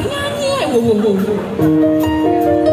nyanyi, wow, wow, wow.